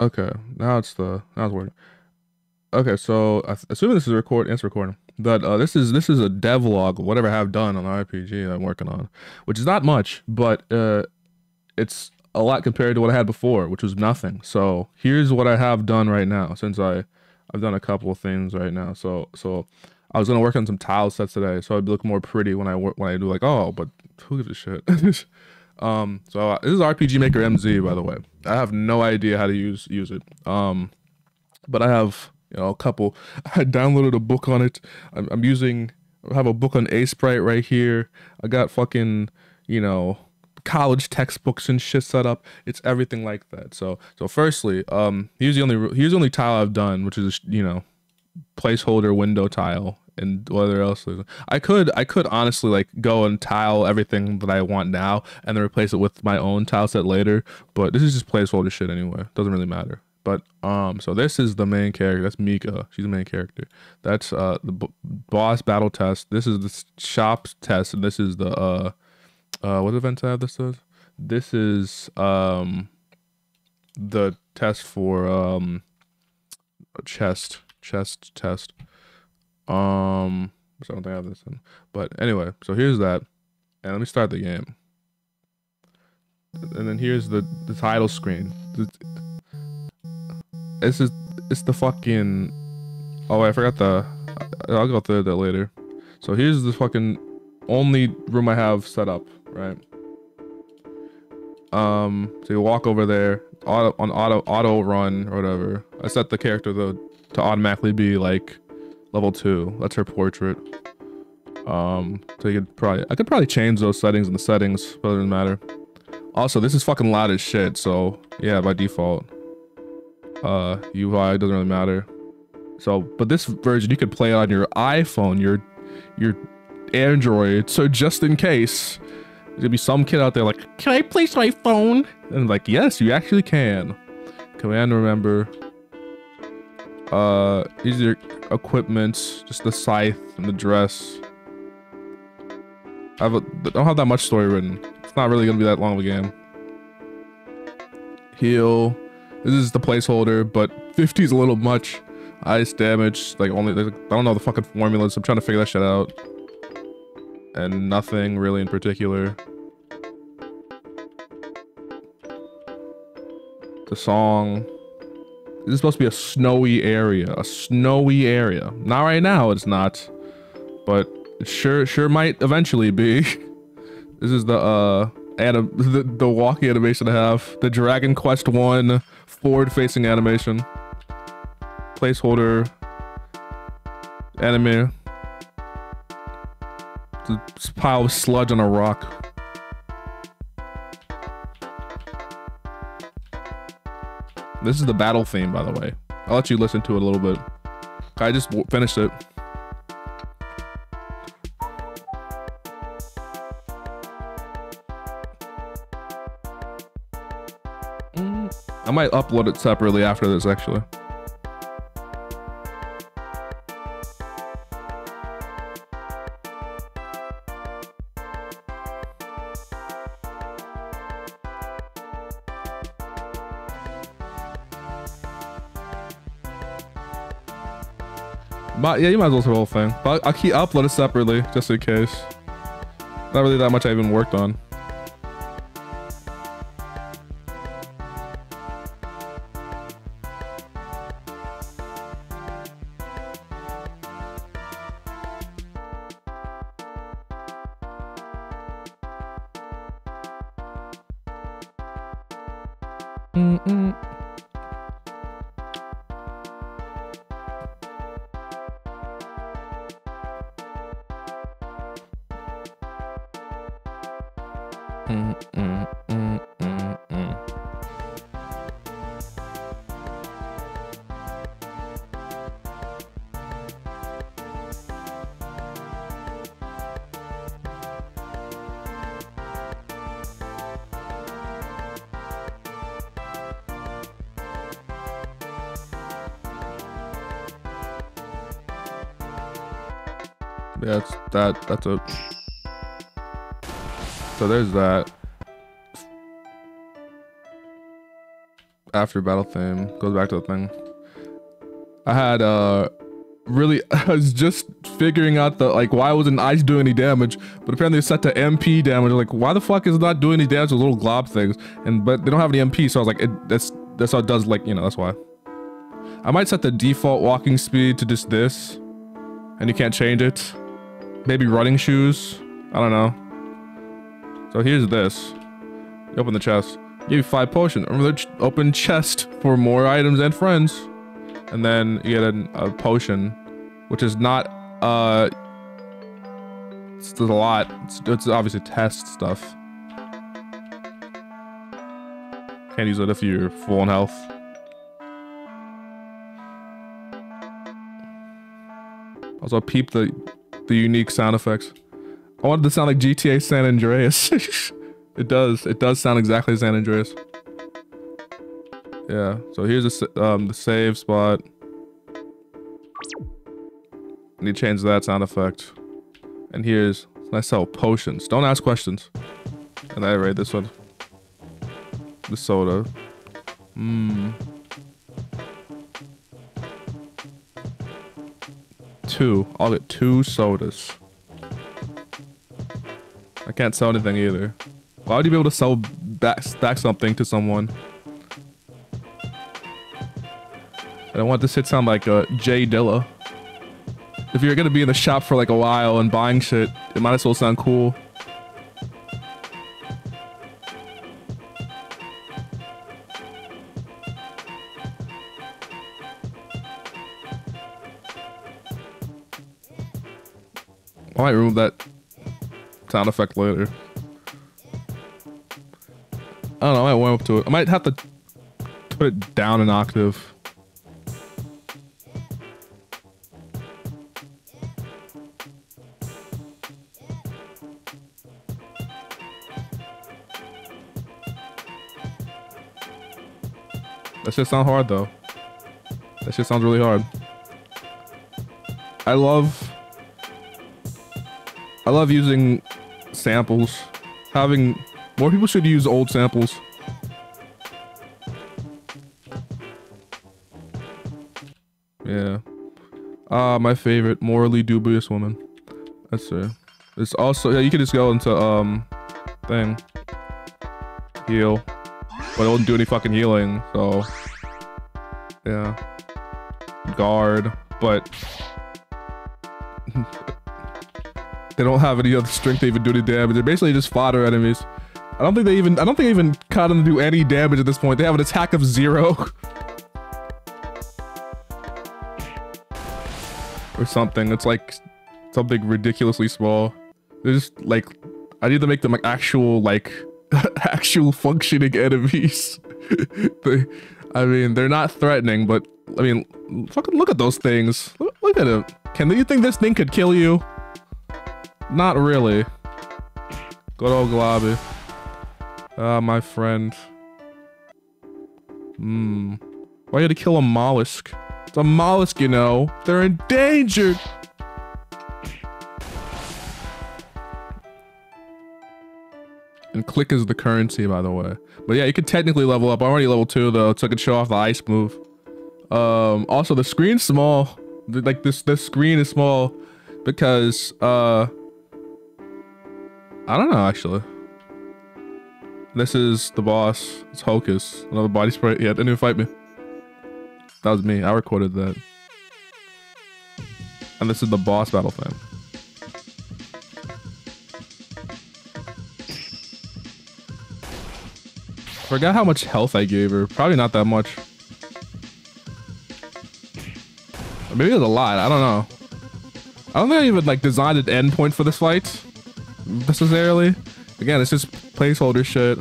Okay, now it's the now it's working. Okay, so assuming this is record, it's recording. But uh, this is this is a devlog, whatever I have done on the RPG I'm working on, which is not much, but uh, it's a lot compared to what I had before, which was nothing. So here's what I have done right now, since I I've done a couple of things right now. So so I was gonna work on some tile sets today, so I'd look more pretty when I work when I do like oh, but who gives a shit? um, so uh, this is RPG Maker MZ, by the way. I have no idea how to use use it. Um, but I have you know a couple. I downloaded a book on it. I'm, I'm using. I have a book on Aseprite right here. I got fucking you know college textbooks and shit set up. It's everything like that. So so firstly, um, here's the only here's the only tile I've done, which is you know placeholder window tile and whether else I could I could honestly like go and tile everything that I want now and then replace it with my own tile set later. But this is just placeholder shit anyway. Doesn't really matter. But um, so this is the main character. That's Mika. She's the main character. That's uh the boss battle test. This is the shop test, and this is the uh uh what event I have this is. This is um the test for um a chest chest test. Um, so I don't think I have this in. But anyway, so here's that, and let me start the game. And then here's the the title screen. The- This is it's the fucking. Oh, I forgot the. I'll go through that later. So here's the fucking only room I have set up, right? Um, so you walk over there, auto on auto auto run or whatever. I set the character though to automatically be like level two. That's her portrait. Um, so you could probably I could probably change those settings in the settings, but it doesn't matter. Also, this is fucking loud as shit, so yeah, by default. Uh, UI doesn't really matter. So, but this version you could play it on your iPhone, your your Android. So just in case, there's gonna be some kid out there like, can I place my phone? And like, yes, you actually can. Command remember. Uh, are equipment, just the scythe and the dress. I have a, don't have that much story written. It's not really gonna be that long of a game. Heal. This is the placeholder, but 50 is a little much. Ice damage, like only like, I don't know the fucking formulas. I'm trying to figure that shit out. And nothing really in particular. The song. This is supposed to be a snowy area. A snowy area. Not right now, it's not. But it sure sure might eventually be. this is the uh anim the, the walking animation I have. The Dragon Quest 1 forward facing animation. Placeholder anime. It's a pile of sludge on a rock. This is the battle theme, by the way. I'll let you listen to it a little bit. I just finished it. Mm, I might upload it separately after this, actually. But yeah, you might as well do the whole thing. But I'll, keep I'll upload it separately just in case. Not really that much I even worked on. Mm-mm. Yeah, it's that. That's a. So there's that. after battle theme. Goes back to the thing. I had uh really I was just figuring out the like why wasn't ice doing any damage, but apparently it's set to MP damage. Like why the fuck is it not doing any damage to little glob things? And but they don't have any MP, so I was like, it, that's that's how it does. Like you know that's why. I might set the default walking speed to just this, and you can't change it. Maybe running shoes. I don't know. So here's this. You open the chest. Give you five potions. Remember ch open chest for more items and friends. And then you get an, a potion, which is not, uh, it's, a lot. It's, it's obviously test stuff. Can't use it if you're full on health. Also peep the the unique sound effects. I wanted to sound like GTA San Andreas. it does. It does sound exactly San Andreas. Yeah, so here's a, um, the save spot. Need to change that sound effect. And here's, I sell potions. Don't ask questions. And I rate this one. The soda. Mmm. Two. I'll get two sodas. I can't sell anything either. Why would you be able to sell back, stack something to someone? I don't want this to sound like a uh, J Dilla. If you're gonna be in the shop for like a while and buying shit, it might as well sound cool. I might remove that sound effect later. I don't know, I might warm up to it. I might have to put it down an octave. That shit sound hard though. That shit sounds really hard. I love I love using samples. Having more people should use old samples. Yeah. Ah, my favorite, morally dubious woman. That's it. It's also yeah, you can just go into um thing. Heal. But it won't do any fucking healing, so yeah. Guard, but they don't have any other strength to even do any damage. They're basically just fodder enemies. I don't think they even I don't think they even caught them to do any damage at this point. They have an attack of zero. or something. It's like something ridiculously small. They're just like I need to make them like actual like actual functioning enemies. they, I mean, they're not threatening, but I mean, fucking look at those things. Look, look at them. Can you think this thing could kill you? Not really. Good old Globby. Ah, uh, my friend. Hmm. Why you had to kill a mollusk? It's a mollusk, you know. They're endangered. And click is the currency, by the way. But yeah, you could technically level up. I'm already level 2, though, so I could show off the ice move. Um, also, the screen's small. Like, this, this screen is small because, uh... I don't know, actually. This is the boss. It's Hocus. Another body spray. Yeah, didn't even fight me. That was me. I recorded that. And this is the boss battle thing. Forgot how much health I gave her. Probably not that much. Maybe it was a lot. I don't know. I don't think I even like designed an endpoint for this fight necessarily. Again, it's just placeholder shit.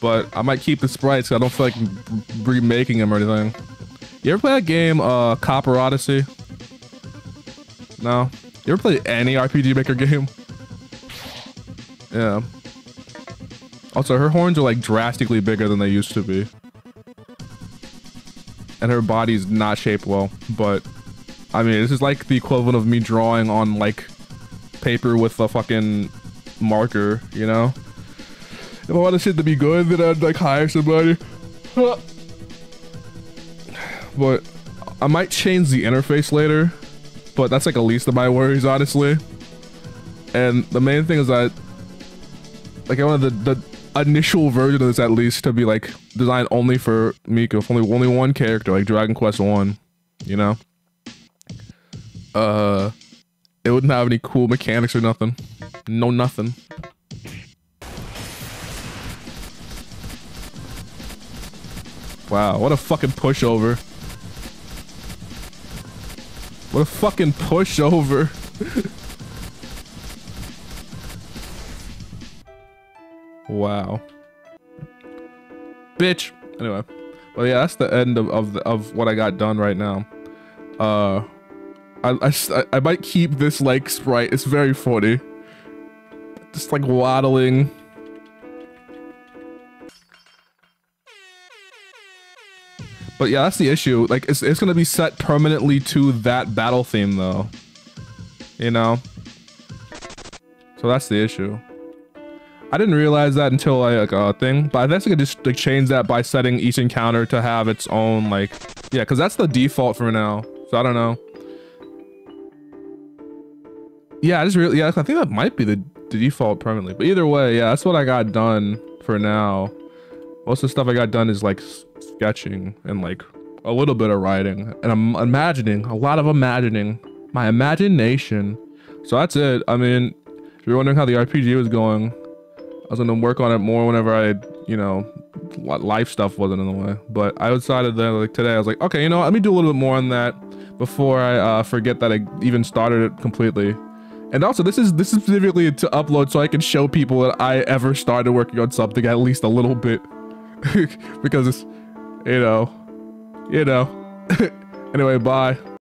But I might keep the sprites. I don't feel like remaking them or anything. You ever play that game, uh, Copper Odyssey? No. You ever play any RPG Maker game? Yeah. Also, her horns are like drastically bigger than they used to be. And her body's not shaped well, but I mean, this is like the equivalent of me drawing on like paper with a fucking marker, you know? If I want the shit to be good, then I'd like hire somebody. but I might change the interface later, but that's like the least of my worries, honestly. And the main thing is that, like, I wanted the, the initial version of this at least to be like designed only for Miko, only only one character, like Dragon Quest One, you know. Uh, it wouldn't have any cool mechanics or nothing. No nothing. Wow, what a fucking pushover. What a fucking pushover. wow. Bitch. Anyway. Well, yeah, that's the end of, of, of what I got done right now. Uh, I, I, I might keep this, like, sprite. It's very funny. Just, like, waddling. But yeah, that's the issue. Like, it's, it's gonna be set permanently to that battle theme, though. You know? So that's the issue. I didn't realize that until I, like, a uh, thing. But I guess I could just, like, change that by setting each encounter to have its own, like... Yeah, because that's the default for now. So I don't know. Yeah, I just really... Yeah, I think that might be the, the default permanently. But either way, yeah, that's what I got done for now. Most of the stuff I got done is, like, sketching and like a little bit of writing and I'm imagining a lot of imagining my imagination so that's it I mean if you're wondering how the RPG was going I was gonna work on it more whenever I you know life stuff wasn't in the way but I decided that like today I was like okay you know let me do a little bit more on that before I uh, forget that I even started it completely and also this is this is specifically to upload so I can show people that I ever started working on something at least a little bit because it's you know, you know. anyway, bye.